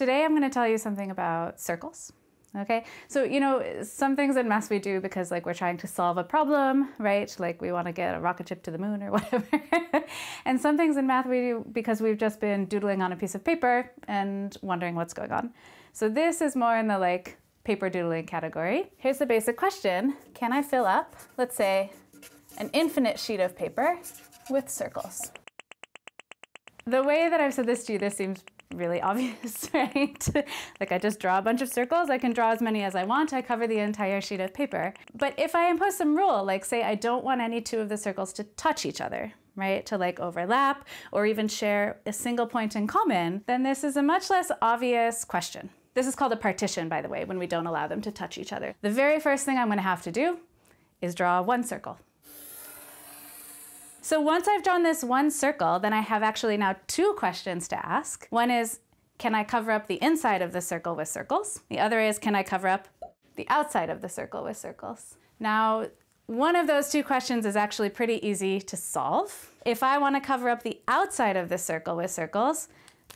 Today I'm going to tell you something about circles. Okay, so you know, some things in math we do because like we're trying to solve a problem, right? Like we want to get a rocket ship to the moon or whatever. and some things in math we do because we've just been doodling on a piece of paper and wondering what's going on. So this is more in the like paper doodling category. Here's the basic question. Can I fill up, let's say, an infinite sheet of paper with circles? The way that I've said this to you, this seems really obvious, right? like I just draw a bunch of circles, I can draw as many as I want, I cover the entire sheet of paper. But if I impose some rule, like say I don't want any two of the circles to touch each other, right, to like overlap or even share a single point in common, then this is a much less obvious question. This is called a partition, by the way, when we don't allow them to touch each other. The very first thing I'm gonna have to do is draw one circle. So once I've drawn this one circle, then I have actually now two questions to ask. One is, can I cover up the inside of the circle with circles? The other is, can I cover up the outside of the circle with circles? Now, one of those two questions is actually pretty easy to solve. If I want to cover up the outside of the circle with circles,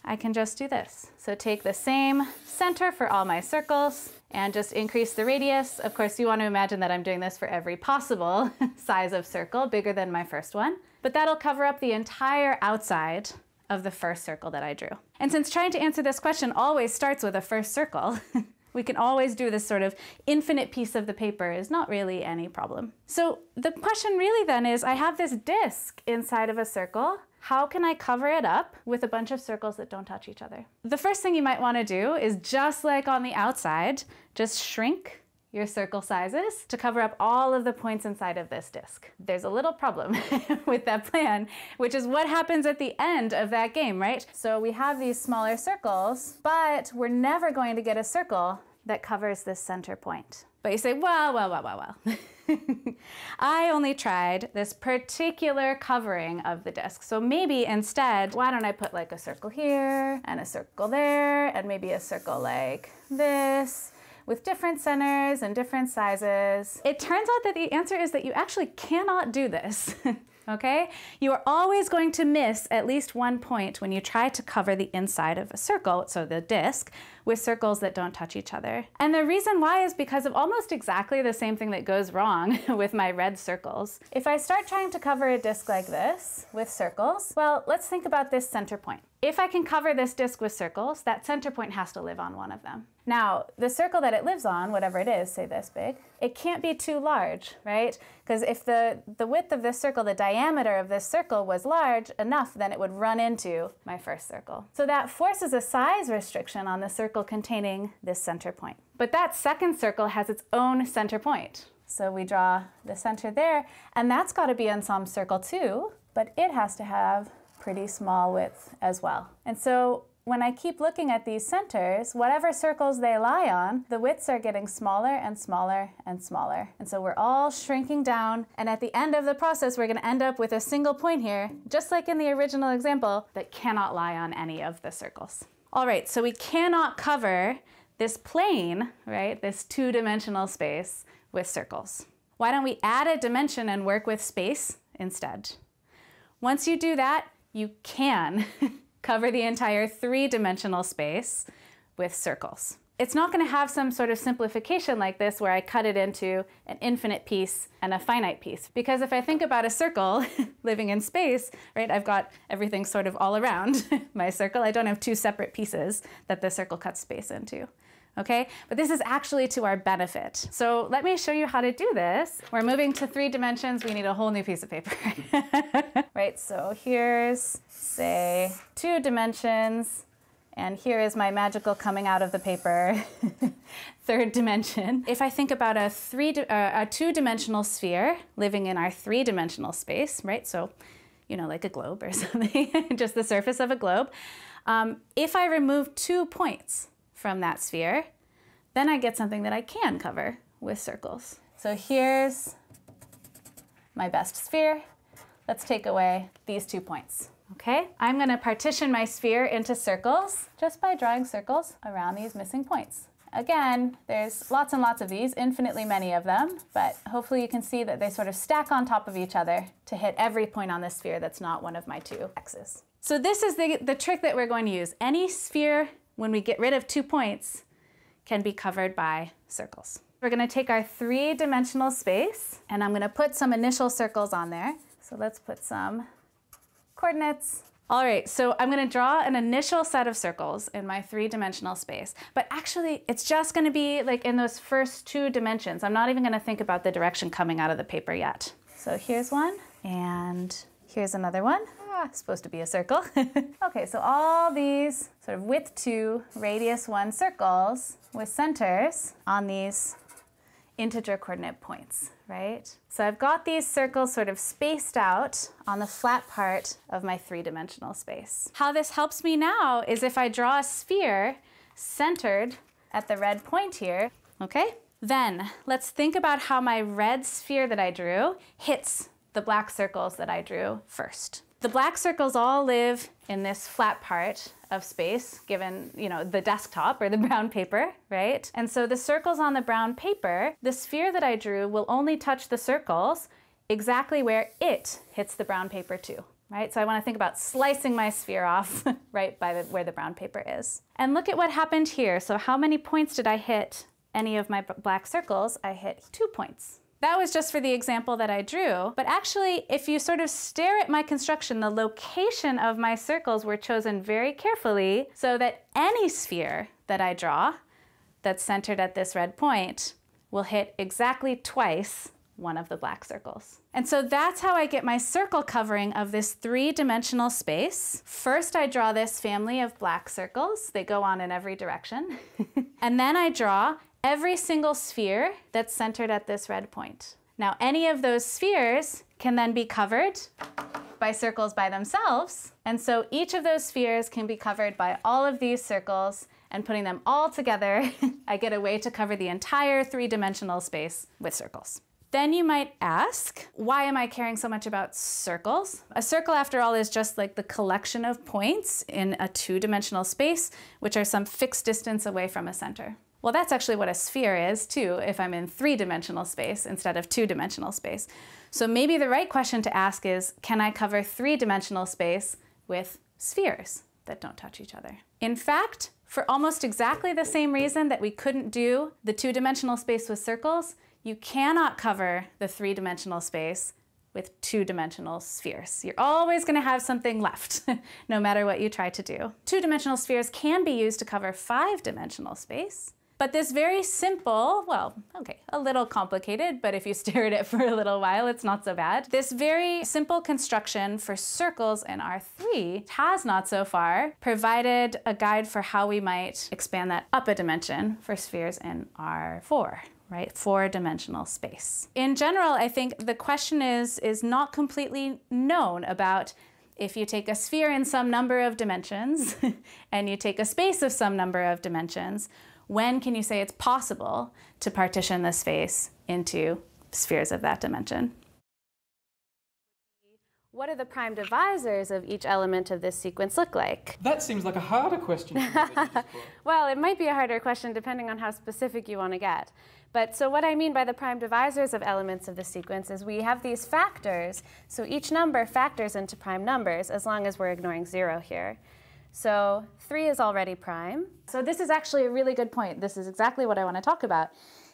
I can just do this. So take the same center for all my circles and just increase the radius. Of course, you want to imagine that I'm doing this for every possible size of circle, bigger than my first one. But that'll cover up the entire outside of the first circle that I drew. And since trying to answer this question always starts with a first circle, we can always do this sort of infinite piece of the paper is not really any problem. So the question really then is, I have this disk inside of a circle, how can I cover it up with a bunch of circles that don't touch each other? The first thing you might want to do is just like on the outside, just shrink your circle sizes to cover up all of the points inside of this disk. There's a little problem with that plan, which is what happens at the end of that game, right? So we have these smaller circles, but we're never going to get a circle that covers this center point. But you say, well, well, well, well, well. I only tried this particular covering of the disk. So maybe instead, why don't I put like a circle here and a circle there and maybe a circle like this with different centers and different sizes. It turns out that the answer is that you actually cannot do this. okay? You are always going to miss at least one point when you try to cover the inside of a circle, so the disk, with circles that don't touch each other. And the reason why is because of almost exactly the same thing that goes wrong with my red circles. If I start trying to cover a disk like this with circles, well, let's think about this center point. If I can cover this disk with circles, that center point has to live on one of them. Now, the circle that it lives on, whatever it is, say this big, it can't be too large, right? Because if the, the width of this circle, the diameter of this circle was large enough, then it would run into my first circle. So that forces a size restriction on the circle containing this center point. But that second circle has its own center point. So we draw the center there, and that's got to be on some circle too, but it has to have pretty small width as well. And so when I keep looking at these centers, whatever circles they lie on, the widths are getting smaller and smaller and smaller. And so we're all shrinking down. And at the end of the process, we're going to end up with a single point here, just like in the original example, that cannot lie on any of the circles. All right, so we cannot cover this plane, right, this two-dimensional space with circles. Why don't we add a dimension and work with space instead? Once you do that, you can cover the entire three-dimensional space with circles. It's not going to have some sort of simplification like this where I cut it into an infinite piece and a finite piece. Because if I think about a circle living in space, right, I've got everything sort of all around my circle. I don't have two separate pieces that the circle cuts space into okay? But this is actually to our benefit. So let me show you how to do this. We're moving to three dimensions. We need a whole new piece of paper, right? So here's, say, two dimensions. And here is my magical coming out of the paper, third dimension. If I think about a, three, uh, a two-dimensional sphere living in our three-dimensional space, right? So, you know, like a globe or something, just the surface of a globe. Um, if I remove two points, from that sphere, then I get something that I can cover with circles. So here's my best sphere. Let's take away these two points. Okay, I'm gonna partition my sphere into circles just by drawing circles around these missing points. Again, there's lots and lots of these, infinitely many of them, but hopefully you can see that they sort of stack on top of each other to hit every point on the sphere that's not one of my two x's. So this is the, the trick that we're going to use. Any sphere when we get rid of two points, can be covered by circles. We're gonna take our three-dimensional space and I'm gonna put some initial circles on there. So let's put some coordinates. All right, so I'm gonna draw an initial set of circles in my three-dimensional space, but actually it's just gonna be like in those first two dimensions. I'm not even gonna think about the direction coming out of the paper yet. So here's one, and here's another one. Ah, supposed to be a circle. okay, so all these sort of width two, radius one circles with centers on these integer coordinate points, right? So I've got these circles sort of spaced out on the flat part of my three-dimensional space. How this helps me now is if I draw a sphere centered at the red point here, okay? Then let's think about how my red sphere that I drew hits the black circles that I drew first. The black circles all live in this flat part of space, given, you know, the desktop or the brown paper, right? And so the circles on the brown paper, the sphere that I drew will only touch the circles exactly where it hits the brown paper too, right? So I want to think about slicing my sphere off right by the, where the brown paper is. And look at what happened here. So how many points did I hit any of my black circles? I hit two points. That was just for the example that I drew, but actually if you sort of stare at my construction, the location of my circles were chosen very carefully so that any sphere that I draw that's centered at this red point will hit exactly twice one of the black circles. And so that's how I get my circle covering of this three-dimensional space. First, I draw this family of black circles. They go on in every direction. and then I draw every single sphere that's centered at this red point. Now, any of those spheres can then be covered by circles by themselves. And so each of those spheres can be covered by all of these circles and putting them all together, I get a way to cover the entire three-dimensional space with circles. Then you might ask, why am I caring so much about circles? A circle, after all, is just like the collection of points in a two-dimensional space, which are some fixed distance away from a center. Well, that's actually what a sphere is too, if I'm in three-dimensional space instead of two-dimensional space. So maybe the right question to ask is, can I cover three-dimensional space with spheres that don't touch each other? In fact, for almost exactly the same reason that we couldn't do the two-dimensional space with circles, you cannot cover the three-dimensional space with two-dimensional spheres. You're always going to have something left, no matter what you try to do. Two-dimensional spheres can be used to cover five-dimensional space, but this very simple, well, okay, a little complicated, but if you stare at it for a little while, it's not so bad. This very simple construction for circles in R3 has not so far provided a guide for how we might expand that up a dimension for spheres in R4 right? Four-dimensional space. In general, I think the question is, is not completely known about if you take a sphere in some number of dimensions and you take a space of some number of dimensions, when can you say it's possible to partition the space into spheres of that dimension? What do the prime divisors of each element of this sequence look like? That seems like a harder question. well, it might be a harder question depending on how specific you want to get. But so what I mean by the prime divisors of elements of the sequence is we have these factors. So each number factors into prime numbers as long as we're ignoring zero here. So 3 is already prime. So this is actually a really good point. This is exactly what I want to talk about,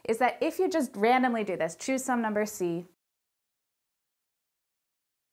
is that if you just randomly do this, choose some number c,